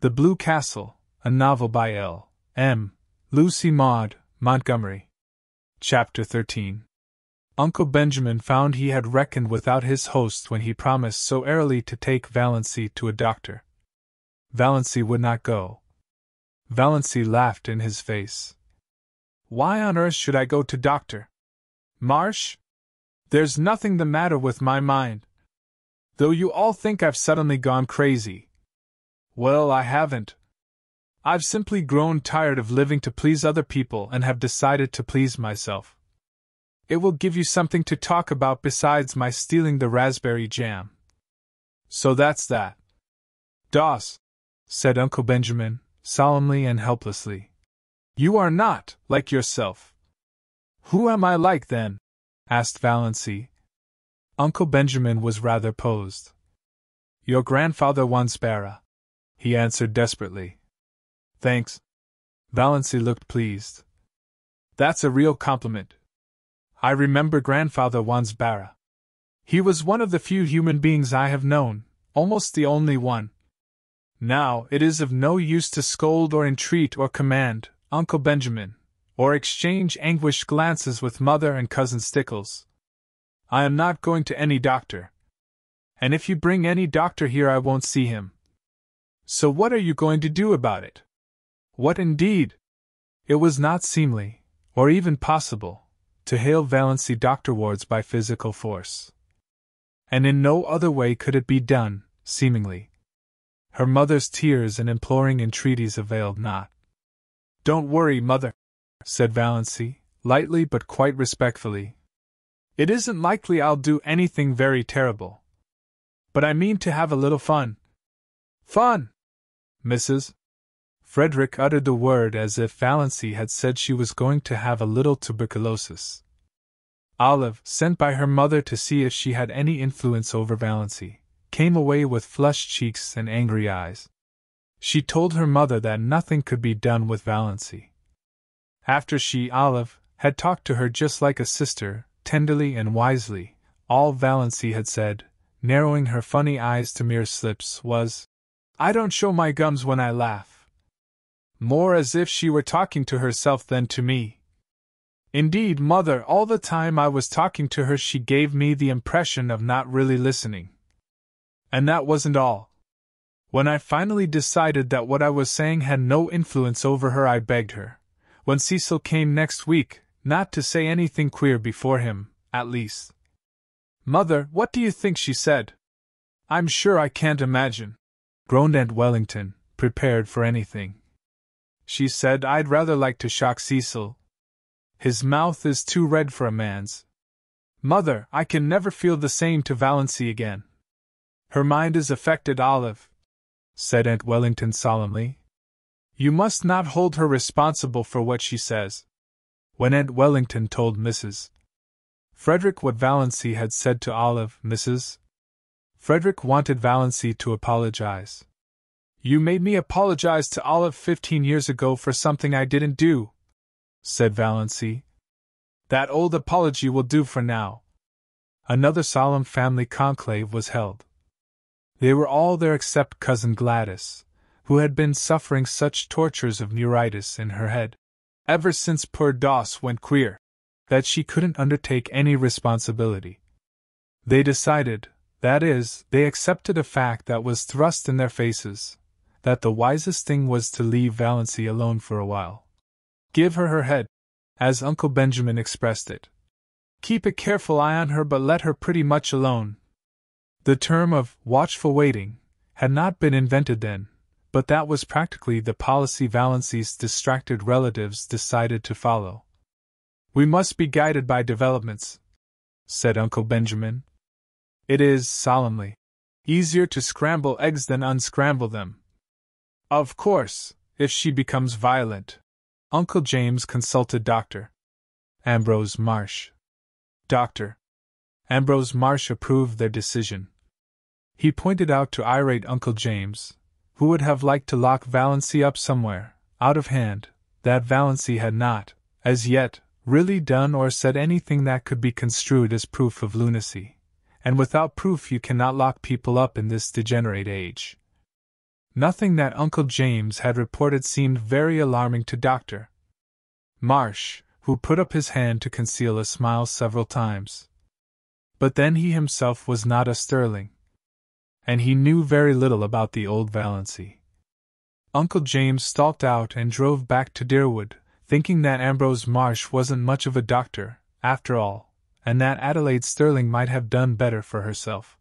The Blue Castle, a novel by L. M. Lucy Maud Montgomery. Chapter 13 Uncle Benjamin found he had reckoned without his host when he promised so airily to take Valancy to a doctor. Valancy would not go. Valancy laughed in his face. Why on earth should I go to doctor? Marsh? There's nothing the matter with my mind. Though you all think I've suddenly gone crazy. Well, I haven't. I've simply grown tired of living to please other people and have decided to please myself. It will give you something to talk about besides my stealing the raspberry jam. So that's that. Doss, said Uncle Benjamin, solemnly and helplessly. You are not like yourself. Who am I like then? asked Valancy. Uncle Benjamin was rather posed. Your grandfather Wansbarra, he answered desperately. Thanks. Valancy looked pleased. That's a real compliment. I remember grandfather Wansbarra. He was one of the few human beings I have known, almost the only one. Now, it is of no use to scold or entreat or command, Uncle Benjamin, or exchange anguished glances with Mother and Cousin Stickles. I am not going to any doctor. And if you bring any doctor here, I won't see him. So, what are you going to do about it? What indeed? It was not seemly, or even possible, to hail Valancy doctor wards by physical force. And in no other way could it be done, seemingly. Her mother's tears and imploring entreaties availed not. Don't worry, mother, said Valancy, lightly but quite respectfully. It isn't likely I'll do anything very terrible. But I mean to have a little fun. Fun! Mrs. Frederick uttered the word as if Valancy had said she was going to have a little tuberculosis. Olive, sent by her mother to see if she had any influence over Valancy, came away with flushed cheeks and angry eyes. She told her mother that nothing could be done with Valancy. After she, Olive, had talked to her just like a sister, tenderly and wisely, all Valancy had said, narrowing her funny eyes to mere slips, was, I don't show my gums when I laugh. More as if she were talking to herself than to me. Indeed, Mother, all the time I was talking to her, she gave me the impression of not really listening. And that wasn't all. When I finally decided that what I was saying had no influence over her, I begged her, when Cecil came next week, not to say anything queer before him, at least. Mother, what do you think she said? I'm sure I can't imagine, groaned Aunt Wellington, prepared for anything. She said I'd rather like to shock Cecil. His mouth is too red for a man's. Mother, I can never feel the same to Valancy again. Her mind is affected, Olive, said Aunt Wellington solemnly. You must not hold her responsible for what she says. When Aunt Wellington told Mrs. Frederick what Valancy had said to Olive, Mrs. Frederick wanted Valancy to apologize. You made me apologize to Olive fifteen years ago for something I didn't do, said Valancy. That old apology will do for now. Another solemn family conclave was held. They were all there except Cousin Gladys, who had been suffering such tortures of neuritis in her head, ever since poor Doss went queer, that she couldn't undertake any responsibility. They decided, that is, they accepted a fact that was thrust in their faces, that the wisest thing was to leave Valancy alone for a while. Give her her head, as Uncle Benjamin expressed it. Keep a careful eye on her, but let her pretty much alone, the term of watchful waiting had not been invented then, but that was practically the policy Valancy's distracted relatives decided to follow. We must be guided by developments, said Uncle Benjamin. It is, solemnly, easier to scramble eggs than unscramble them. Of course, if she becomes violent. Uncle James consulted Dr. Ambrose Marsh. Dr. Ambrose Marsh approved their decision. He pointed out to irate Uncle James, who would have liked to lock Valancy up somewhere, out of hand, that Valancy had not, as yet, really done or said anything that could be construed as proof of lunacy. And without proof, you cannot lock people up in this degenerate age. Nothing that Uncle James had reported seemed very alarming to Dr. Marsh, who put up his hand to conceal a smile several times. But then he himself was not a Stirling. And he knew very little about the old Valancy. Uncle James stalked out and drove back to Deerwood, thinking that Ambrose Marsh wasn't much of a doctor, after all, and that Adelaide Stirling might have done better for herself.